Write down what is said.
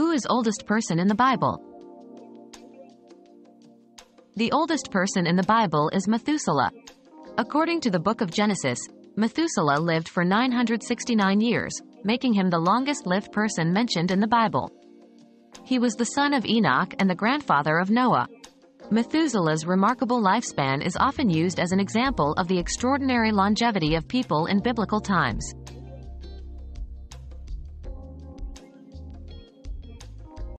Who is oldest person in the Bible? The oldest person in the Bible is Methuselah. According to the book of Genesis, Methuselah lived for 969 years, making him the longest lived person mentioned in the Bible. He was the son of Enoch and the grandfather of Noah. Methuselah's remarkable lifespan is often used as an example of the extraordinary longevity of people in biblical times.